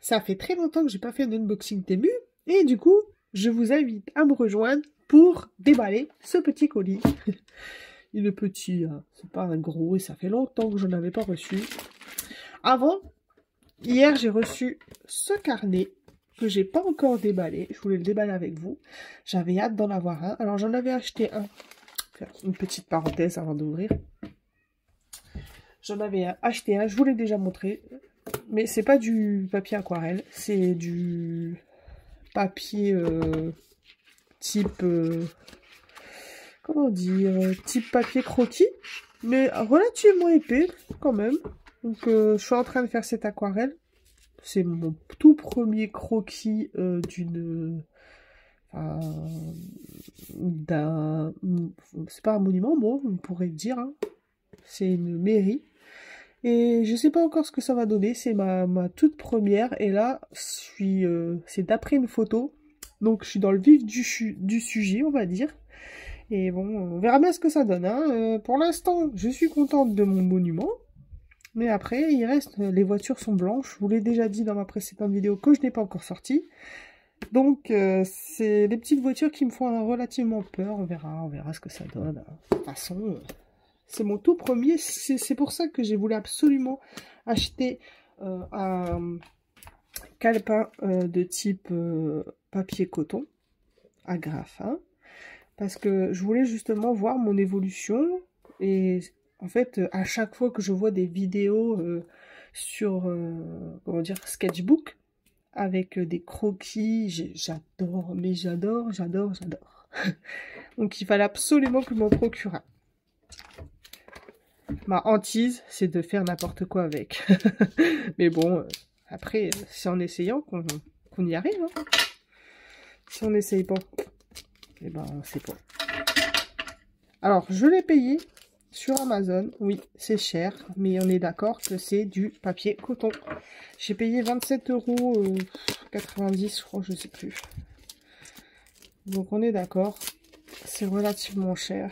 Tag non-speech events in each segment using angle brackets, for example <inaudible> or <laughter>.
Ça fait très longtemps que j'ai pas fait un unboxing début et du coup, je vous invite à me rejoindre pour déballer ce petit colis. <laughs> Il est petit, hein. c'est pas un gros et ça fait longtemps que je n'avais pas reçu. Avant, hier j'ai reçu ce carnet que j'ai pas encore déballé. Je voulais le déballer avec vous. J'avais hâte d'en avoir un. Alors j'en avais acheté un. une petite parenthèse avant d'ouvrir. J'en avais acheté un, je vous l'ai déjà montré. Mais c'est pas du papier aquarelle, c'est du papier euh, type... Euh, comment dire Type papier croquis. Mais relativement épais quand même. Donc euh, je suis en train de faire cette aquarelle. C'est mon tout premier croquis d'une d'un c'est pas un monument bon on pourrait dire hein. c'est une mairie et je sais pas encore ce que ça va donner. C'est ma, toute première. Et là, euh, c'est d'après une photo. Donc je suis dans le vif du, sujet, on va dire. Et bon, on verra bien ce que ça donne. Hein. Euh, pour l'instant, je suis contente de mon monument. Mais après, il reste, les voitures sont blanches. Je vous l'ai déjà dit dans ma précédente vidéo que je n'ai pas encore sorti. Donc, euh, c'est des petites voitures qui me font relativement peur. On verra, on verra ce que ça donne. De toute façon, c'est mon tout premier. C'est pour ça que j'ai voulu absolument acheter euh, un calepin euh, de type euh, papier coton à graffin. Parce que je voulais justement voir mon évolution. Et en fait, à chaque fois que je vois des vidéos sur, comment dire, sketchbook, avec des croquis, j'adore, mais j'adore, j'adore, j'adore. <laughs> Donc il fallait absolument que je m'en procure. Ma hantise, c'est de faire n'importe quoi avec. <laughs> Mais bon, euh, après, c'est en essayant qu'on y arrive. Hein. Si on n'essaye pas, eh ben, sait pas. Alors, je l'ai payé sur Amazon. Oui, c'est cher, mais on est d'accord que c'est du papier coton. J'ai payé 27 euros 90, je crois, je sais plus. Donc, on est d'accord. C'est relativement cher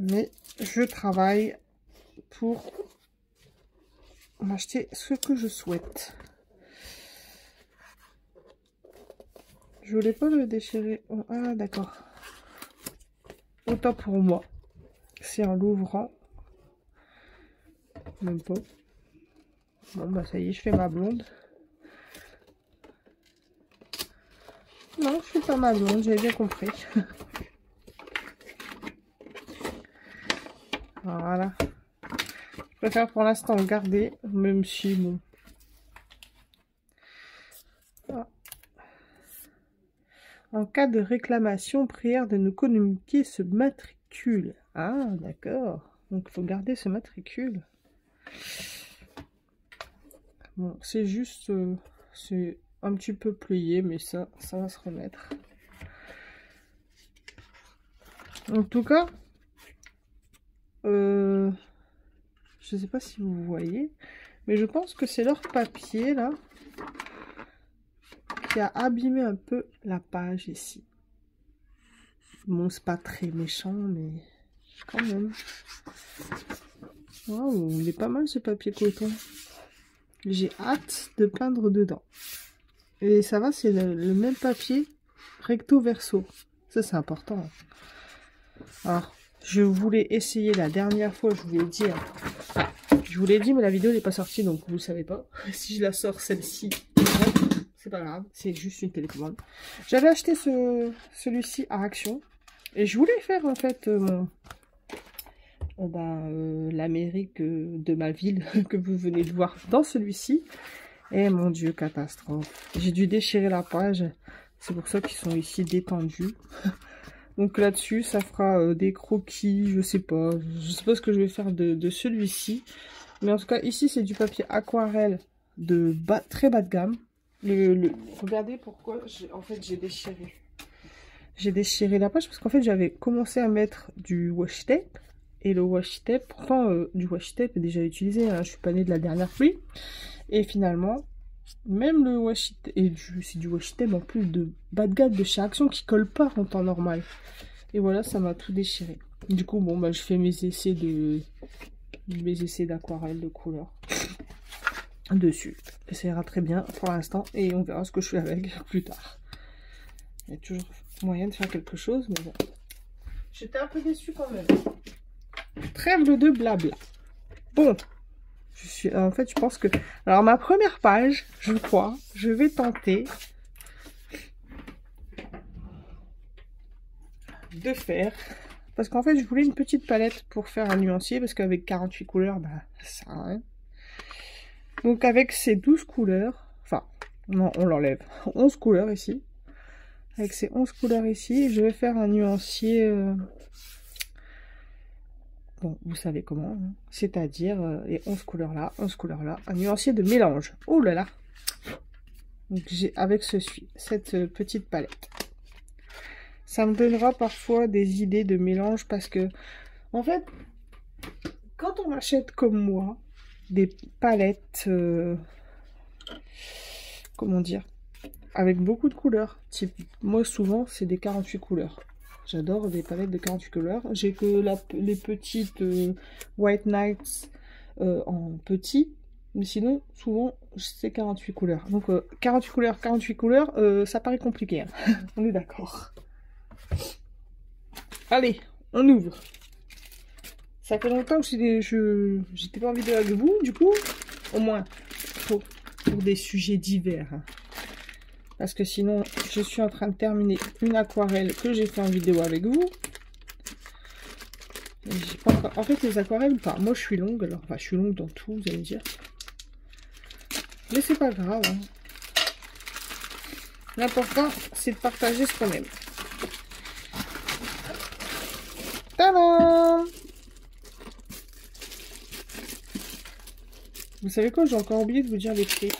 mais je travaille pour m'acheter ce que je souhaite. Je voulais pas le déchirer. Oh, ah, d'accord. Autant pour moi. C'est en l'ouvrant. Même pas. Bon, bah ça y est, je fais ma blonde. Non, je suis pas ma blonde, j'avais bien compris. <laughs> Voilà. Je préfère pour l'instant garder, même si bon. Ah. En cas de réclamation, prière de nous communiquer ce matricule. Ah, d'accord. Donc, il faut garder ce matricule. Bon, c'est juste... Euh, c'est un petit peu plié, mais ça, ça va se remettre. En tout cas, euh, je sais pas si vous voyez, mais je pense que c'est leur papier là qui a abîmé un peu la page ici. Bon, c'est pas très méchant, mais quand même. Waouh, il est pas mal ce papier coton. J'ai hâte de peindre dedans. Et ça va, c'est le, le, même papier recto verso. Ça, c'est important. Alors, je voulais essayer la dernière fois, je vous l'ai dit. Je vous l'ai dit, mais la vidéo n'est pas sortie, donc vous ne savez pas. <laughs> Si je la sors, celle-ci, c'est pas grave, c'est juste une télécommande. J'avais acheté ce, celui-ci à Action. Et je voulais faire, en fait, euh, mon... Euh, ben, euh, l'Amérique de ma ville <laughs> que vous venez de voir dans celui-ci. Et mon dieu, catastrophe. J'ai dû déchirer la page. C'est pour ça qu'ils sont ici détendus. <laughs> Donc là-dessus, ça fera euh, des croquis, je sais pas. Je sais pas ce que je vais faire de, celui-ci. Mais en tout cas, ici, c'est du papier aquarelle de très bas de gamme. Regardez pourquoi, en fait, j'ai déchiré. J'ai déchiré la page parce qu'en fait, j'avais commencé à mettre du washi tape. Et le washi tape, pourtant, euh, du washi tape est déjà utilisé. Hein, je suis pas née de la dernière pluie. Et finalement, même le washi et c'est du washi tape en plus de bas de chez Action qui colle pas en temps normal. Et voilà, ça m'a tout déchiré. Du coup, bon, bah, je fais mes essais de, mes essais d'aquarelle de couleur <laughs> dessus. Et ça ira très bien pour l'instant et on verra ce que je fais avec <laughs> plus tard. Il y a toujours moyen de faire quelque chose, mais. J'étais un peu déçue quand même. Trêve de blabla. Bon. En fait, je pense que... Alors, ma première page, je crois, je vais tenter de faire parce qu'en fait, je voulais une petite palette pour faire un nuancier, parce qu'avec 48 couleurs, bah, ça rien. Donc avec ces 12 couleurs, enfin, non, on l'enlève, 11 couleurs ici. Avec ces 11 couleurs ici, je vais faire un nuancier... Euh, bon, vous savez comment, hein. c'est-à-dire euh, les 11 couleurs là, 11 couleurs là, un nuancier de mélange. Oh là là Donc j'ai avec ceci, cette euh, petite palette ça me donnera parfois des idées de mélange parce que, en fait, quand on achète comme moi des palettes, euh, comment dire, avec beaucoup de couleurs, moi souvent c'est des 48 couleurs. J'adore des palettes de 48 couleurs. J'ai que les petites euh, White Nights euh, en petit. Mais sinon, souvent, c'est 48 couleurs. Donc, 48 couleurs, 48 couleurs, ça paraît compliqué. Hein. <laughs> On est d'accord. Allez, on ouvre. Ça fait longtemps que j'étais pas en vidéo avec vous, du coup, au moins pour, des sujets divers. Hein. Parce que sinon, je suis en train de terminer une aquarelle que j'ai fait en vidéo avec vous. En fait, les aquarelles, enfin, moi je suis longue, alors, enfin, je suis longue dans tout, vous allez me dire. Mais c'est pas grave. Hein. L'important, c'est de partager ce qu'on aime. Vous savez quoi? J'ai encore oublié de vous dire les prix.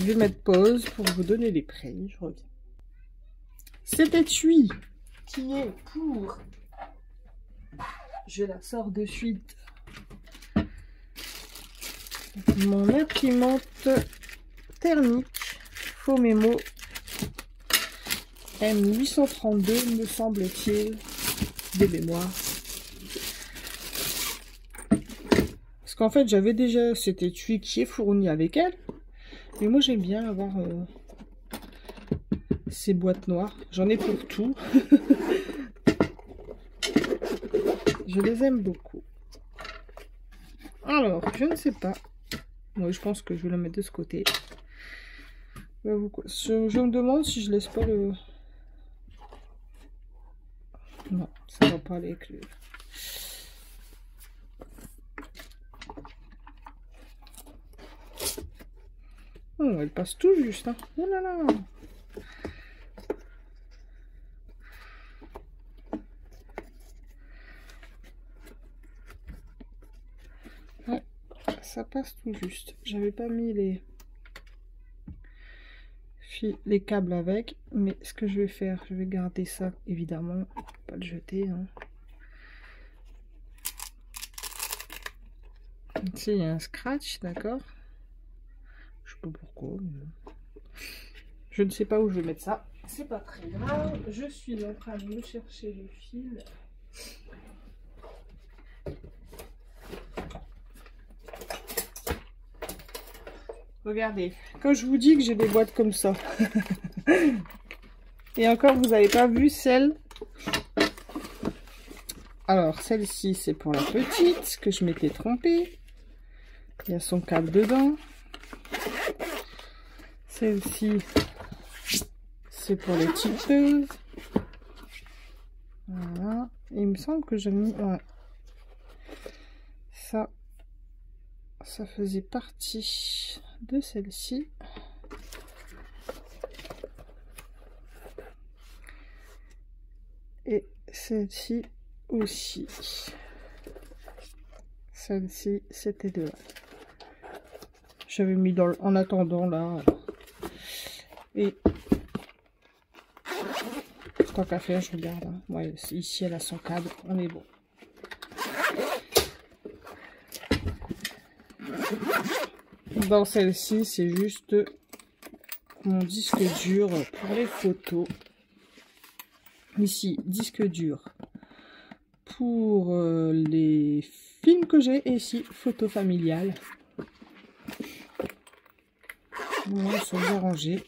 Je vais mettre pause pour vous donner les prix. Je reviens. Cet étui qui est pour... Je la sors de suite. Mon imprimante thermique Faux Mémo M832, me semble-t-il, des mémoires. Parce qu'en fait, j'avais déjà cet étui qui est fourni avec elle. Mais moi, j'aime bien avoir euh, ces boîtes noires. J'en ai pour tout. <laughs> je les aime beaucoup. Alors, je ne sais pas. Moi, je pense que je vais la mettre de ce côté. Je, je me demande si je laisse pas le, non, ça va pas l'éclure. Oh, elle passe tout juste. Hein. Oh là là. Ça passe tout juste. J'avais pas mis les les câbles avec. Mais ce que je vais faire, je vais garder ça évidemment, pas le jeter. Hein. Un scratch, d'accord? Sais pas pourquoi. Je ne sais pas où je vais mettre ça. C'est pas très grave. Je suis en train de me chercher le fil. Regardez, quand je vous dis que j'ai des boîtes comme ça. <laughs> Et encore, vous n'avez pas vu celle... Alors, celle-ci, c'est pour la petite, que je m'étais trompée. Il y a son câble dedans. Celle-ci, c'est pour les tipeuses. Voilà. il me semble que j'ai mis... Ouais. Ça, ça faisait partie de celle-ci. Et celle-ci aussi. Celle-ci, c'était de là. J'avais mis dans en attendant là. Et tant qu'à faire, je regarde. Hein. ici, elle a son cadre. On est bon. Dans celle-ci, c'est juste mon disque dur pour les photos. Ici, disque dur pour euh, les films que j'ai. Et ici, photo familiale. ils sont bien rangés.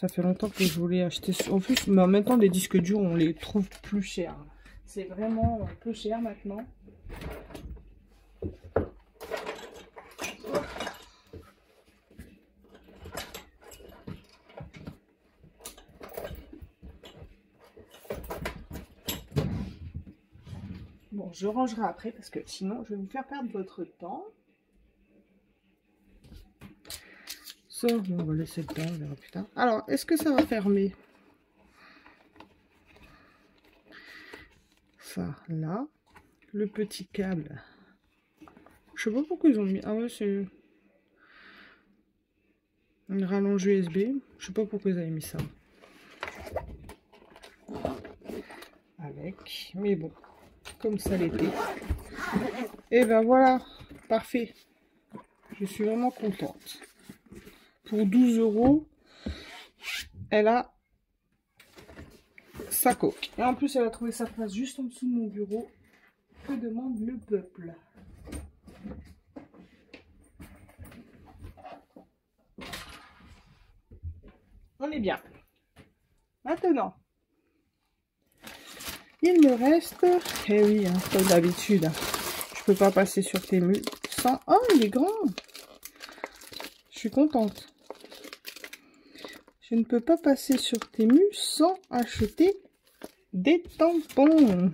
Ça fait longtemps que je voulais acheter. En plus, mais en même temps, les disques durs, on les trouve plus chers. C'est vraiment peu cher maintenant. Bon, je rangerai après parce que sinon, je vais vous faire perdre votre temps. On va laisser le temps, on verra plus tard. Alors, est-ce que ça va fermer? Ça, là. Le petit câble. Je sais pas pourquoi ils ont mis... Ah ouais, c'est... Une rallonge USB. Je sais pas pourquoi ils avaient mis ça. Avec. Mais bon. Comme ça l'était. Et ben voilà. Parfait. Je suis vraiment contente pour 12 euros, elle a sa coque. Et en plus, elle a trouvé sa place juste en dessous de mon bureau. Que demande le peuple? On est bien. Maintenant, il me reste... Eh oui, hein, comme d'habitude, je peux pas passer sur tes murs sans... Oh, il est grand Je suis contente. Je ne peux pas passer sur Temu sans acheter des tampons.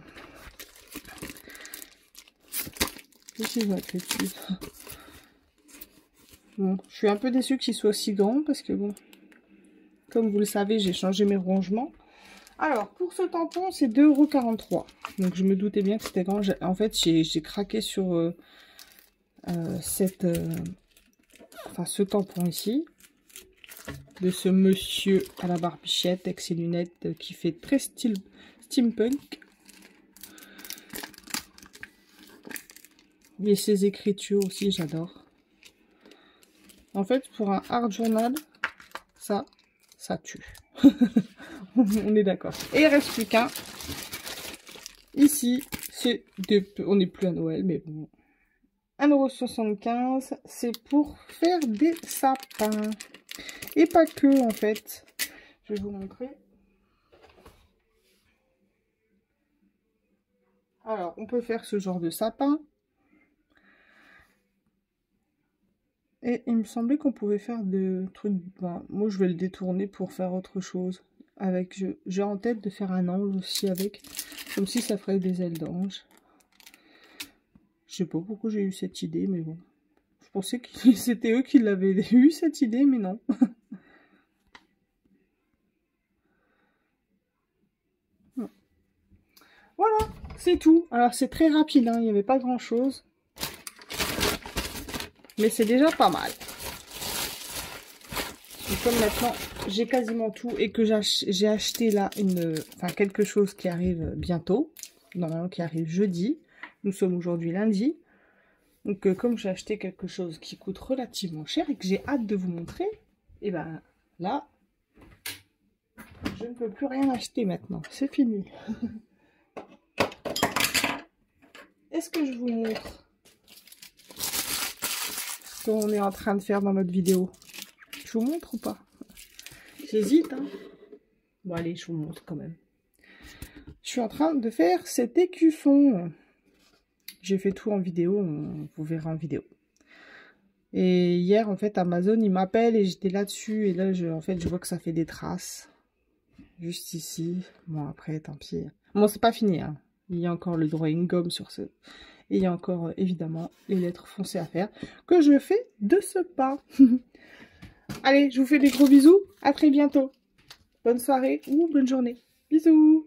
Bon, je suis un peu déçue qu'il soit si grand parce que bon, comme vous le savez, j'ai changé mes rangements. Alors, pour ce tampon, c'est 2,43€. Donc, je me doutais bien que c'était grand. En fait, j'ai craqué sur euh, euh, cette, euh, enfin, ce tampon ici de ce monsieur à la barbichette avec ses lunettes qui fait très style steampunk. Et ses écritures aussi, j'adore. En fait, pour un art journal, ça, ça tue. <laughs> on est d'accord. Et il reste plus qu'un. Ici, c'est on n'est plus à Noël, mais bon. 1,75€, c'est pour faire des sapins. Et pas que, en fait. Je vais vous montrer. Alors, on peut faire ce genre de sapin. Et il me semblait qu'on pouvait faire de trucs... moi, je vais le détourner pour faire autre chose. Avec, J'ai en tête de faire un ange aussi avec. Comme si ça ferait des ailes d'ange. Je sais pas pourquoi j'ai eu cette idée, mais bon. Je pensais que <laughs> c'était eux qui l'avaient <laughs> eu, cette idée, mais non. <laughs> Voilà, c'est tout. Alors, c'est très rapide, hein. il n'y avait pas grand-chose. Mais c'est déjà pas mal. Comme maintenant, j'ai quasiment tout et que j'ai acheté là une, quelque chose qui arrive bientôt. Normalement, qui arrive jeudi. Nous sommes aujourd'hui lundi. Donc, euh, comme j'ai acheté quelque chose qui coûte relativement cher et que j'ai hâte de vous montrer, et eh ben là, je ne peux plus rien acheter maintenant. C'est fini. <laughs> Que je vous montre ce qu'on est en train de faire dans notre vidéo Je vous montre ou pas? J'hésite, hein Bon, allez, je vous montre quand même. Je suis en train de faire cet écuffon. J'ai fait tout en vidéo, vous verrez en vidéo. Et hier, en fait, Amazon, il m'appelle et j'étais là-dessus. Et là, je, en fait, je vois que ça fait des traces. Juste ici. Bon, après, tant pis. Bon, c'est pas fini, hein. Il y a encore le drawing gomme sur ce... Et il y a encore, euh, évidemment, les lettres foncées à faire que je fais de ce pas. <laughs> Allez, je vous fais des gros bisous. À très bientôt. Bonne soirée ou bonne journée. Bisous